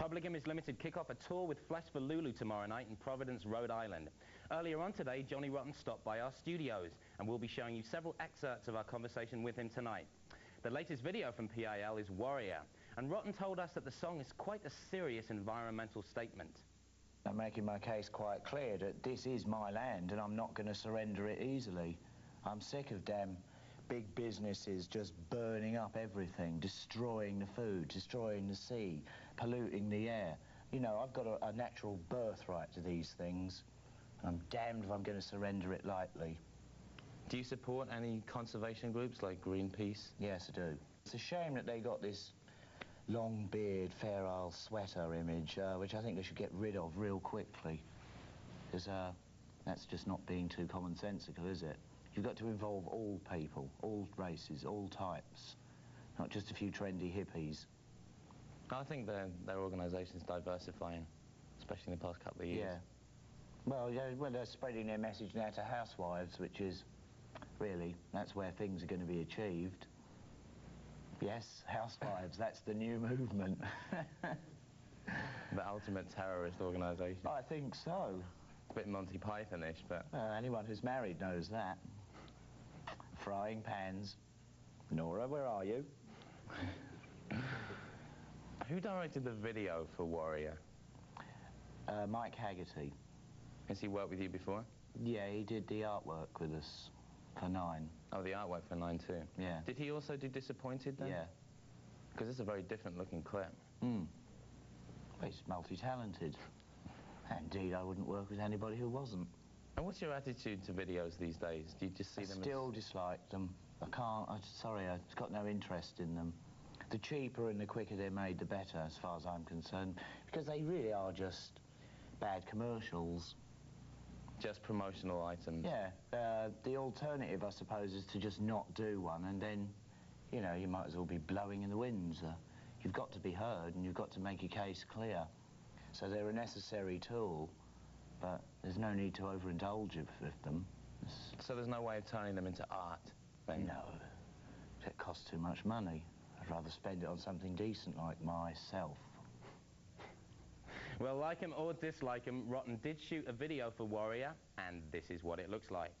Public Image Limited kick off a tour with Flesh for Lulu tomorrow night in Providence, Rhode Island. Earlier on today, Johnny Rotten stopped by our studios, and we'll be showing you several excerpts of our conversation with him tonight. The latest video from PIL is Warrior, and Rotten told us that the song is quite a serious environmental statement. I'm making my case quite clear that this is my land and I'm not going to surrender it easily. I'm sick of damn big businesses just burning up everything, destroying the food, destroying the sea, polluting the air. You know, I've got a, a natural birthright to these things. And I'm damned if I'm going to surrender it lightly. Do you support any conservation groups like Greenpeace? Yes, I do. It's a shame that they got this long beard, fair isle sweater image, uh, which I think they should get rid of real quickly. Because uh, that's just not being too commonsensical, is it? You've got to involve all people, all races, all types, not just a few trendy hippies. I think their, their organisation's diversifying, especially in the past couple of years. Yeah. Well, yeah, well, they're spreading their message now to housewives, which is, really, that's where things are going to be achieved. Yes, housewives, that's the new movement. the ultimate terrorist organisation. I think so. A bit Monty Python-ish, but... Well, anyone who's married knows that frying pans. Nora, where are you? Who directed the video for Warrior? Uh, Mike Haggerty. Has he worked with you before? Yeah, he did the artwork with us for Nine. Oh, the artwork for Nine too? Yeah. Did he also do Disappointed then? Yeah. Because it's a very different looking clip. Hmm. He's multi-talented. Indeed, I wouldn't work with anybody who wasn't. And what's your attitude to videos these days? Do you just see I them still as... dislike them. I can't, I'm sorry, I've got no interest in them. The cheaper and the quicker they're made, the better, as far as I'm concerned, because they really are just bad commercials. Just promotional items? Yeah. Uh, the alternative, I suppose, is to just not do one, and then, you know, you might as well be blowing in the winds. Uh, you've got to be heard, and you've got to make your case clear. So they're a necessary tool, but there's no need to overindulge with them. It's... So there's no way of turning them into art? Then? No. It costs too much money. Rather spend it on something decent like myself. Well, like him or dislike him, Rotten did shoot a video for Warrior, and this is what it looks like.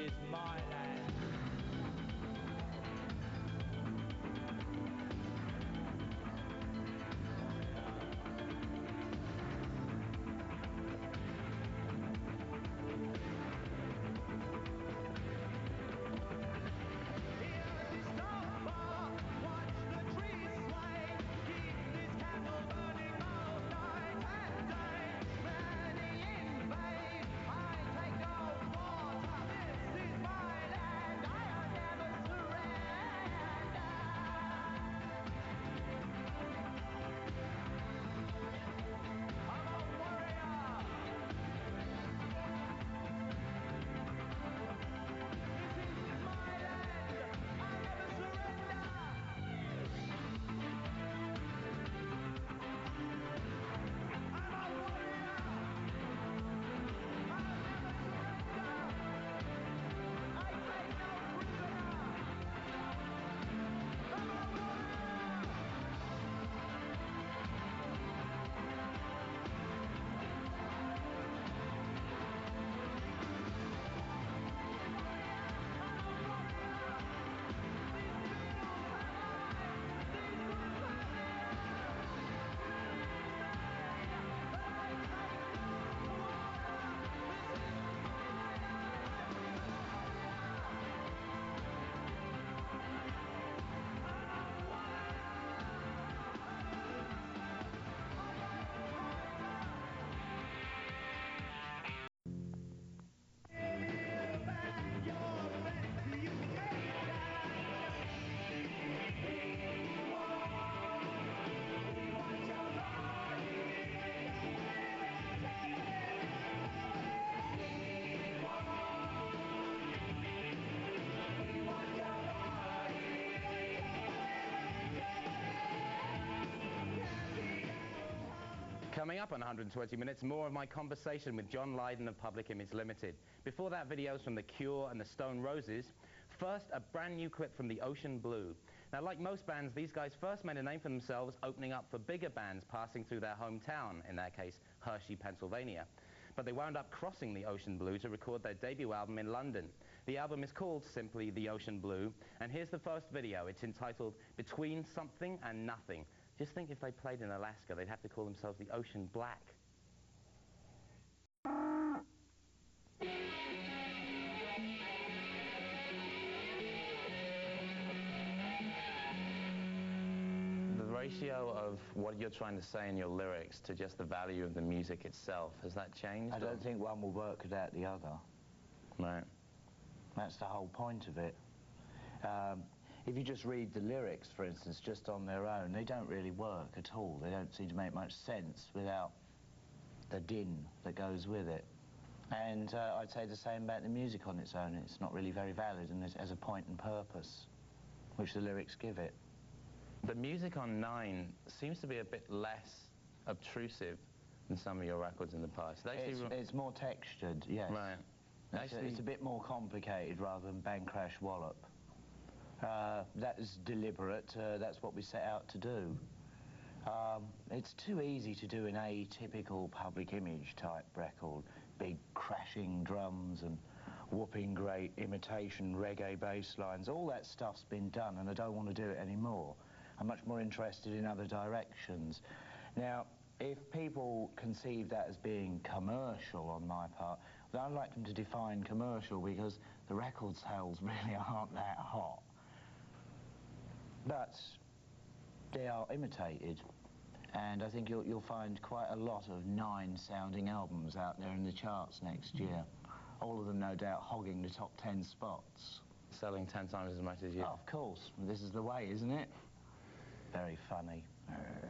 is mine. Coming up on 120 Minutes, more of my conversation with John Lydon of Public Image Limited. Before that, videos from The Cure and the Stone Roses. First, a brand new clip from The Ocean Blue. Now, like most bands, these guys first made a name for themselves opening up for bigger bands passing through their hometown, in their case, Hershey, Pennsylvania. But they wound up crossing the Ocean Blue to record their debut album in London. The album is called simply The Ocean Blue, and here's the first video. It's entitled Between Something and Nothing. Just think if they played in Alaska, they'd have to call themselves the Ocean Black. The ratio of what you're trying to say in your lyrics to just the value of the music itself, has that changed? I don't think one will work without the other. Right. That's the whole point of it. Um, if you just read the lyrics, for instance, just on their own, they don't really work at all. They don't seem to make much sense without the din that goes with it. And uh, I'd say the same about the music on its own. It's not really very valid and it has a point and purpose, which the lyrics give it. The music on Nine seems to be a bit less obtrusive than some of your records in the past. It's, it's more textured, yes. Right. It's, Actually- it's a bit more complicated rather than bang crash wallop. Uh, that is deliberate. Uh, that's what we set out to do. Um, it's too easy to do an atypical public image type record. Big crashing drums and whooping great imitation reggae bass lines. All that stuff's been done and I don't want to do it anymore. I'm much more interested in other directions. Now, if people conceive that as being commercial on my part, then I'd like them to define commercial because the record sales really aren't that hot. But they are imitated. And I think you'll, you'll find quite a lot of nine-sounding albums out there in the charts next mm. year. All of them, no doubt, hogging the top ten spots. selling 10 times as much as you. Oh, of course. This is the way, isn't it? Very funny. Uh,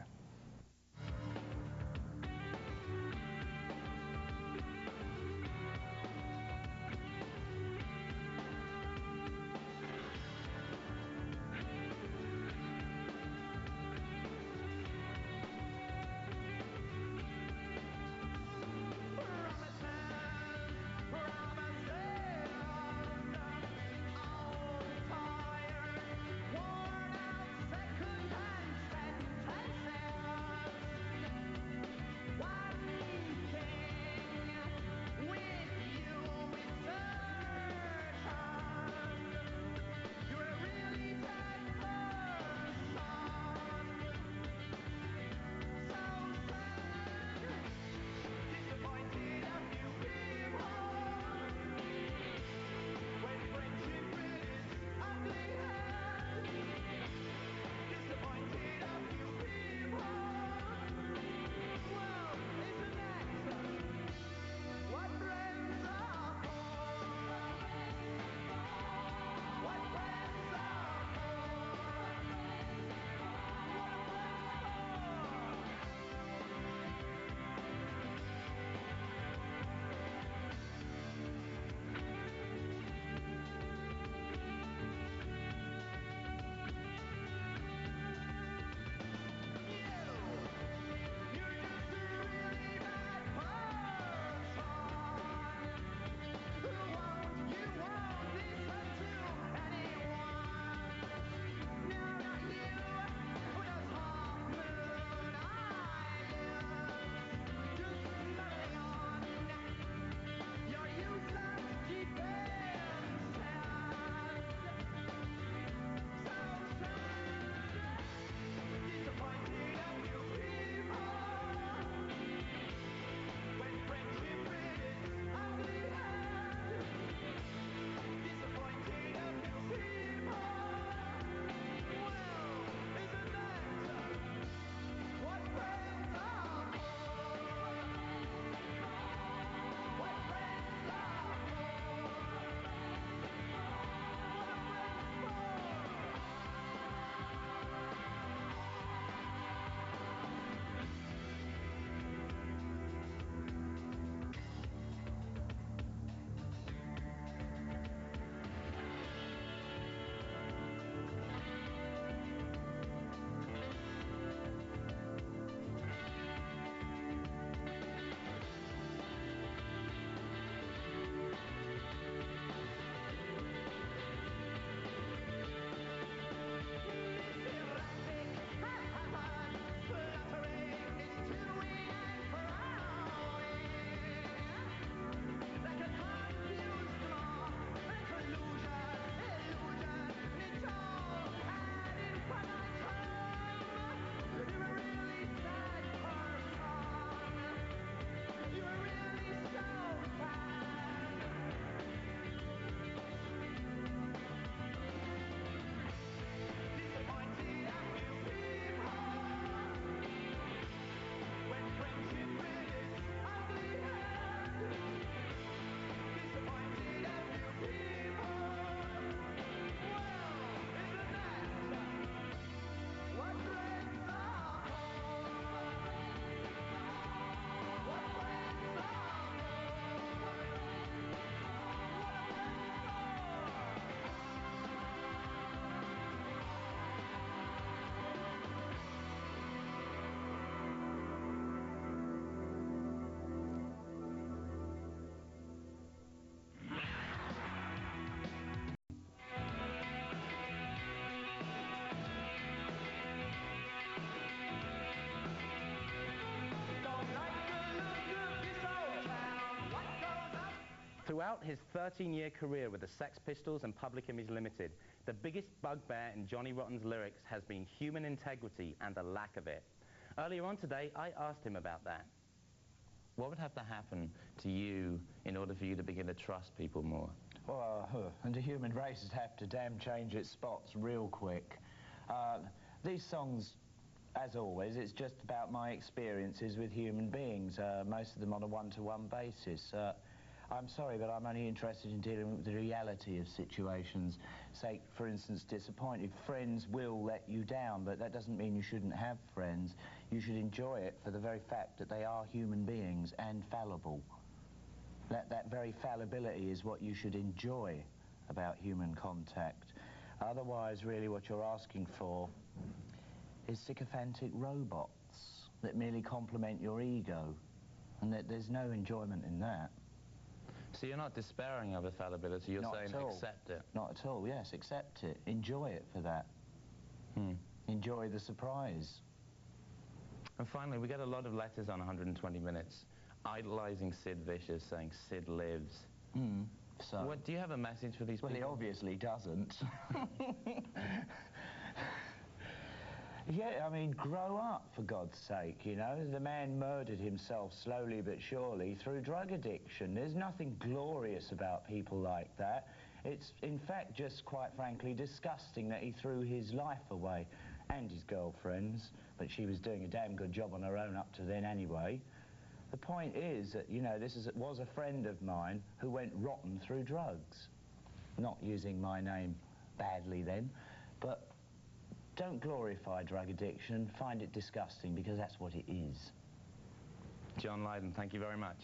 Throughout his 13-year career with the Sex Pistols and Public Image Limited, the biggest bugbear in Johnny Rotten's lyrics has been human integrity and the lack of it. Earlier on today, I asked him about that. What would have to happen to you in order for you to begin to trust people more? Well, uh, and the human race has have to damn change its spots real quick. Uh, these songs, as always, it's just about my experiences with human beings, uh, most of them on a one-to-one -one basis. Uh, I'm sorry, but I'm only interested in dealing with the reality of situations. Say, for instance, disappointed. Friends will let you down, but that doesn't mean you shouldn't have friends. You should enjoy it for the very fact that they are human beings and fallible. That, that very fallibility is what you should enjoy about human contact. Otherwise, really what you're asking for is sycophantic robots that merely complement your ego, and that there's no enjoyment in that. So you're not despairing of a fallibility, you're not saying accept it? Not at all, yes, accept it. Enjoy it for that. Hmm. Enjoy the surprise. And finally, we get a lot of letters on 120 Minutes idolizing Sid Vicious, saying Sid lives. Hmm. So, what, do you have a message for these well, people? Well, he obviously doesn't. Yeah, I mean, grow up, for God's sake, you know. The man murdered himself slowly but surely through drug addiction. There's nothing glorious about people like that. It's, in fact, just quite frankly disgusting that he threw his life away and his girlfriend's, but she was doing a damn good job on her own up to then anyway. The point is that, you know, this is, was a friend of mine who went rotten through drugs. Not using my name badly then, but don't glorify drug addiction. Find it disgusting because that's what it is. John Lydon, thank you very much.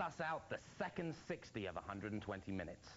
Suss out the second 60 of 120 minutes.